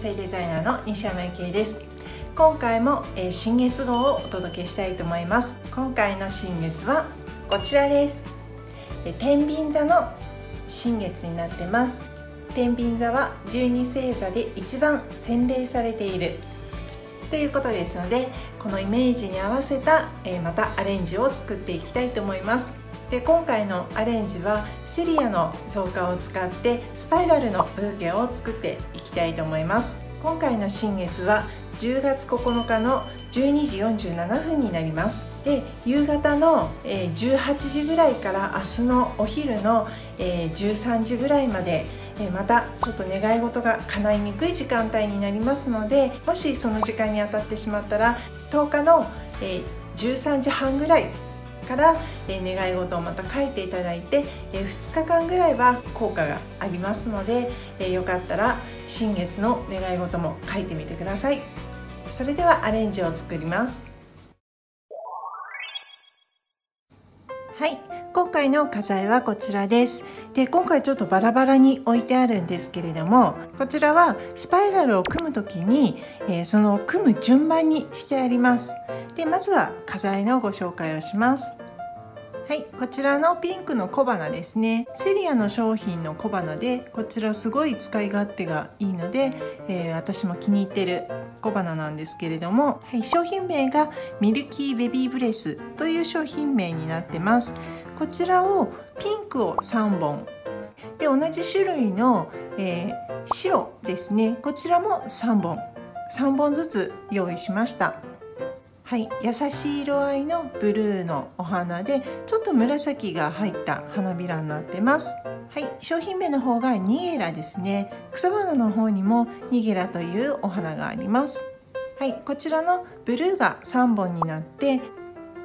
菜デザイナーの西山由紀恵です。今回も、えー、新月号をお届けしたいと思います。今回の新月はこちらです、えー、天秤座の新月になってます。天秤座は12星座で一番洗礼されている。ということですのでこのイメージに合わせた、えー、またアレンジを作っていきたいと思います。で今回のアレンジはセリアの造花を使ってスパイラルのブーケを作っていきたいと思います。今回の新月は10月9日の12時47分になります。で夕方の18時ぐらいから明日のお昼の13時ぐらいまでまたちょっと願い事が叶いにくい時間帯になりますのでもしその時間に当たってしまったら10日の13時半ぐらいから、願い事をまた書いていただいて、2日間ぐらいは効果がありますので、よかったら新月の願い事も書いてみてください。それではアレンジを作ります。はい。今回の花材はこちらです。で今回ちょっとバラバラに置いてあるんですけれどもこちらはスパイラルを組む時に、えー、その組む順番にしてあります。でまずは花材のご紹介をします。はいこちらのピンクの小花ですね。セリアの商品の小花でこちらすごい使い勝手がいいので、えー、私も気に入ってる小花なんですけれども、はい、商品名がミルキーベビーブレスという商品名になってます。こちらをピンクを3本。で同じ種類の、えー、白ですね。こちらも3本。3本ずつ用意しました。はい、優しい色合いのブルーのお花でちょっと紫が入った花びらになってます。はい、商品名の方がニゲラですね。草花の方にもニゲラというお花があります。はい、こちらのブルーが3本になって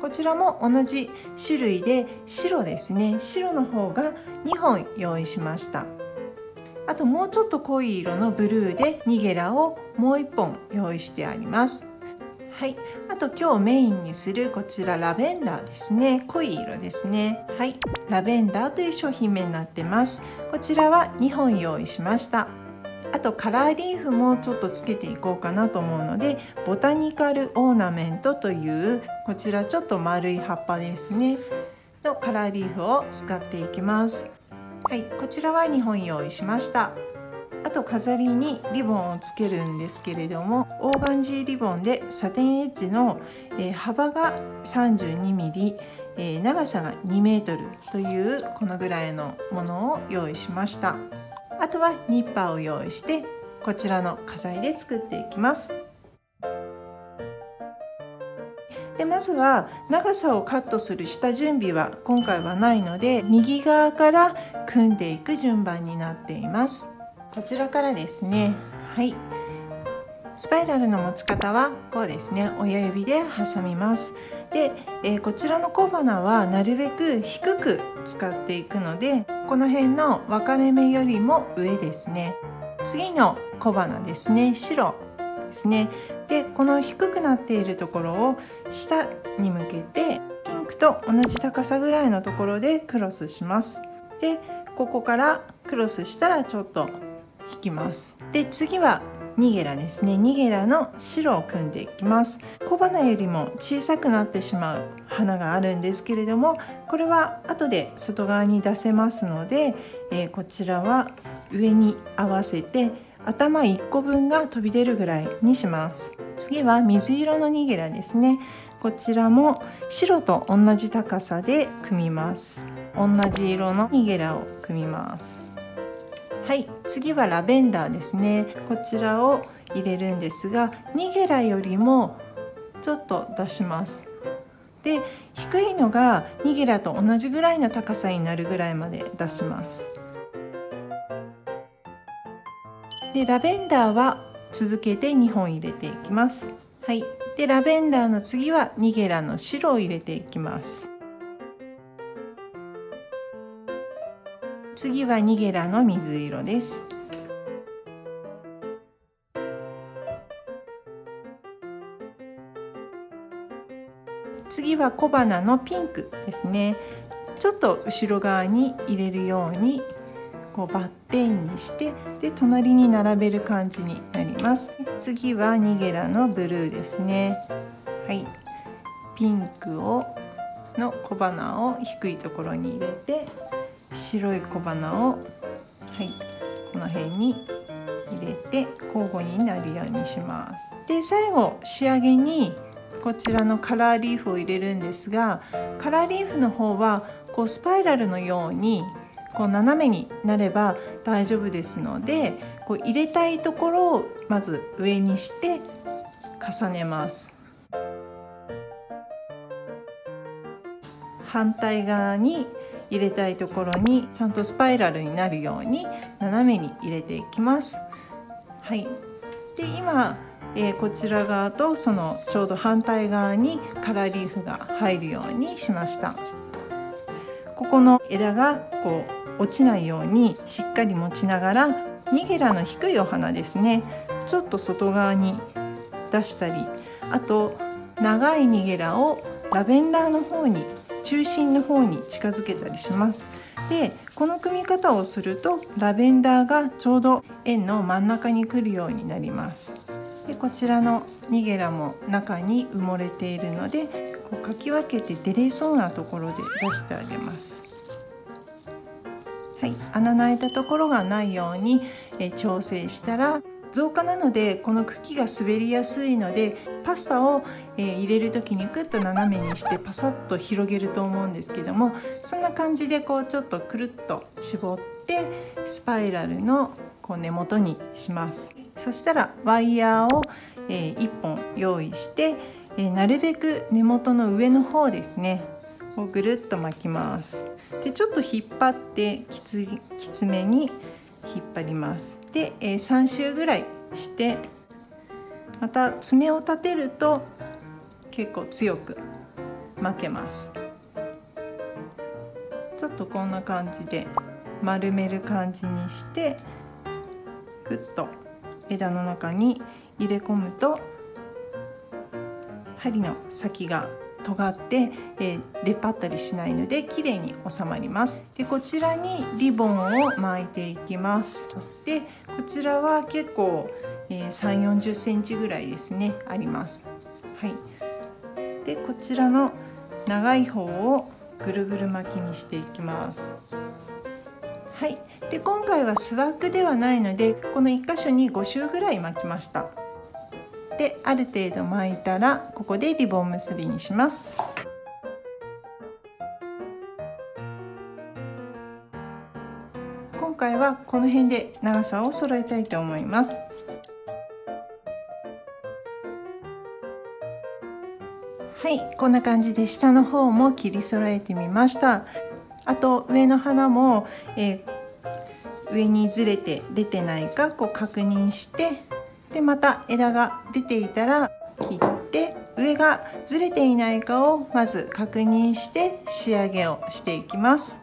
こちらも同じ種類で白ですね。白の方が2本用意しました。あともうちょっと濃い色のブルーでニゲラをもう1本用意してあります。はい、あと今日メインにするこちらラベンダーですね。濃い色ですね。はい。ラベンダーという商品名になってます。こちらは2本用意しました。あとカラーリーフもちょっとつけていこうかなと思うのでボタニカルオーナメントというこちらちょっと丸い葉っぱですね。のカラーリーフを使っていきます。はいこちらは2本用意しました。あと飾りにリボンをつけるんですけれどもオーガンジーリボンでサテンエッジの、え幅が 32mm、え長さが 2m というこのぐらいのものを用意しました。あとはニッパーを用意してこちらの花材で作っていきます。でまずは長さをカットする下準備は今回はないので右側から組んでいく順番になっています。こちらからですね。はいスパイラルの持ち方はこうですね。親指で挟みます。で、えー、こちらの小花はなるべく低く使っていくのでこの辺の分かれ目よりも上ですね。次の小花ですね。白ですね。でこの低くなっているところを下に向けてピンクと同じ高さぐらいのところでクロスします。でここからクロスしたらちょっと引きます。で次はニゲラですね。ニゲラの白を組んでいきます。小花よりも小さくなってしまう花があるんですけれどもこれは後で外側に出せますので、えー、こちらは上に合わせて頭1個分が飛び出るぐらいにします。次は水色のニゲラですね。こちらも白と同じ高さで組みます。同じ色のニゲラを組みます。はい次はラベンダーですね。こちらを入れるんですがニゲラよりもちょっと出します。で低いのがニゲラと同じぐらいの高さになるぐらいまで出します。でラベンダーは続けて2本入れていきます。はい。でラベンダーの次はニゲラの白を入れていきます。次はニゲラの水色です。次は小花のピンクですね。ちょっと後ろ側に入れるようにこうバッテンにしてで隣に並べる感じになります。次はニゲラのブルーですね。はい。ピンクをの小花を低いところに入れて白い小花をはいこの辺に入れて交互になるようにします。で最後仕上げにこちらのカラーリーフを入れるんですがカラーリーフの方はこうスパイラルのようにこう斜めになれば大丈夫ですのでこう入れたいところをまず上にして重ねます。反対側に入れたいところにちゃんとスパイラルになるように斜めに入れていきます。はい、で今、えー、こちら側とそのちょうど反対側にカラーリーフが入るようにしました。ここの枝がこう落ちないようにしっかり持ちながらニゲラの低いお花ですねちょっと外側に出したりあと長いニゲラをラベンダーの方に中心の方に近づけたりします。でこの組み方をするとラベンダーがちょうど円の真ん中に来るようになります。でこちらのニゲラも中に埋もれているのでこうかき分けて出れそうなところで出してあげます。はい、穴の開いたところがないように調整したら増加なのでこの茎が滑りやすいのでパスタを、え入れる時にクッと斜めにしてパサッと広げると思うんですけどもそんな感じでこうちょっとくるっと絞ってスパイラルのこう根元にします。そしたらワイヤーを、え1本用意して、えなるべく根元の上の方ですねこうぐるっと巻きます。でちょっと引っ張ってきつきつめに引っ張ります。で、え、3周ぐらいしてまた爪を立てると結構強く巻けます。ちょっとこんな感じで丸める感じにしてぐっと枝の中に入れ込むと針の先が尖って、えー、出っ張ったりしないので綺麗に収まります。でこちらにリボンを巻いていきます。そしてこちらは結構、えー、3 4 0センチぐらいですねあります。はい。でこちらの長い方をぐるぐる巻きにしていきます。はい。で今回はスワッグではないのでこの1箇所に5周ぐらい巻きました。である程度巻いたらここでリボン結びにします。今回はこの辺で長さを揃えたいと思います。はいこんな感じで下の方も切り揃えてみました。あと上の花も、えー、上にずれて出てないかこう確認してでまた枝が出ていたら切って上がずれていないかをまず確認して仕上げをしていきます。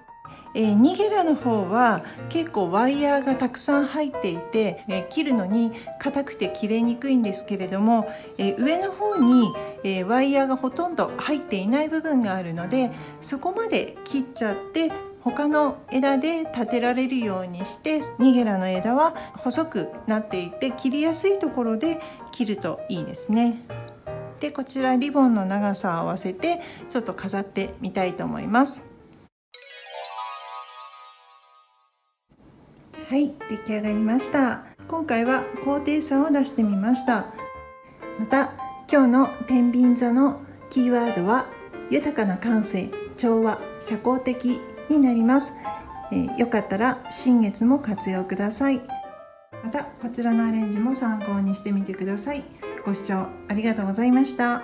えー、ニゲラの方は結構ワイヤーがたくさん入っていて、えー、切るのに硬くて切れにくいんですけれども、えー、上の方に、えワイヤーがほとんど入っていない部分があるのでそこまで切っちゃって他の枝で立てられるようにしてニゲラの枝は細くなっていて切りやすいところで切るといいですね。でこちらリボンの長さを合わせてちょっと飾ってみたいと思います。はい出来上がりました今回は高低差を出してみましたまた今日の天秤座のキーワードは豊かな感性調和社交的になります、えー、よかったら新月も活用ください。またこちらのアレンジも参考にしてみてください。ご視聴ありがとうございました。